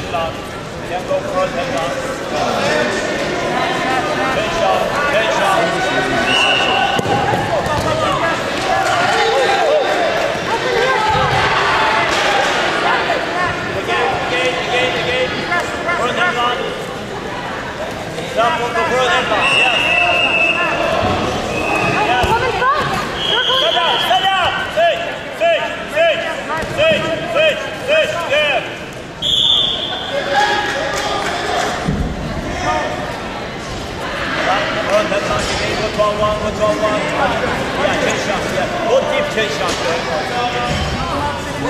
Can go front headlock. Ten shot. Ten shot. Again, again, again, again. Front headlock. Stop on the front headlock. Yes. Yes. Sit down, sit down. Sit, sit, sit, sit, sit, sit. Yeah. Front headlock again. Good one, one, good one, one. Yeah, ten shot. Yeah. Go deep, ten shot. Ten shot, right, ten shot. Ten shot. Ten shot. Yes. Again. Ten shot. Ten shot. Ten shot. Ten shot. Yes. Okay, good. Front, front headlock. Front, front, stop. Go. Front headlock. Good. Go. Double, double,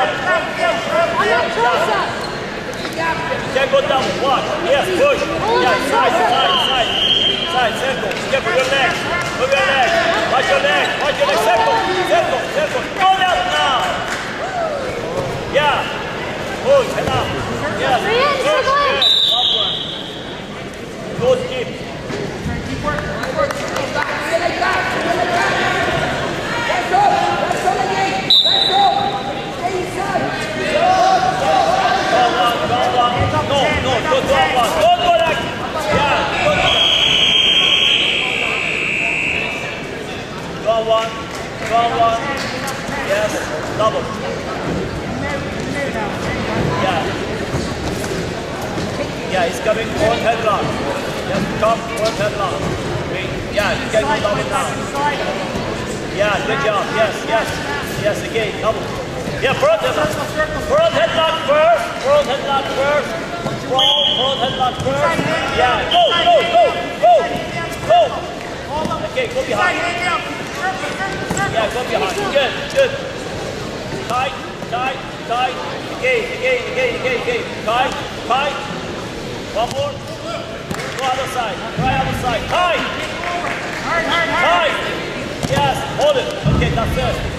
Can't go. Can't. Watch. Yes, push. Side, side, side. Side, circle. Step your leg. Move your leg. Watch your leg. Watch your leg. Circle. Circle. Go down now. Yeah. Push. Head up. Yes. Ryan, Push. circle in. Yes. Upward. Good keep. Go on, go on. No, no, go to one. Go to that. Yeah, go to that. Go on one. Go on one. Yes, double. Yeah. Yeah, he's coming front headlock. Yes, come front headlock. Wait. Yeah, you can go double now. Yeah, good job. Yes, yes. Yes, again, double. Yeah, front headlock. Front headlock first. Front headlock first. Yeah, go, go, go, go, go. Okay, go behind. Yeah, go behind. Good, good. Tight, tight, tight. Again, again, again, again, again. Tight, tight. One more. Go other side. Try other side. Tight. Tight. Yes, hold it. Okay, that's it.